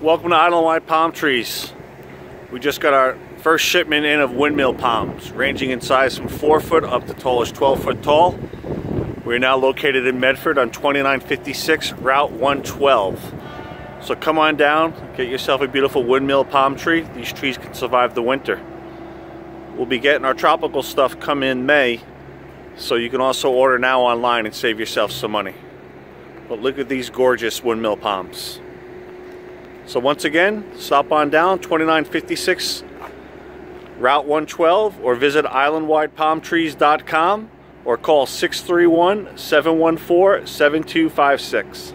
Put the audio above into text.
Welcome to Island Wide Palm Trees. We just got our first shipment in of windmill palms, ranging in size from 4 foot up to tall 12 foot tall. We're now located in Medford on 2956 Route 112. So come on down, get yourself a beautiful windmill palm tree. These trees can survive the winter. We'll be getting our tropical stuff come in May, so you can also order now online and save yourself some money. But look at these gorgeous windmill palms. So once again, stop on down 2956 Route 112 or visit islandwidepalmtrees.com or call 631 714 7256.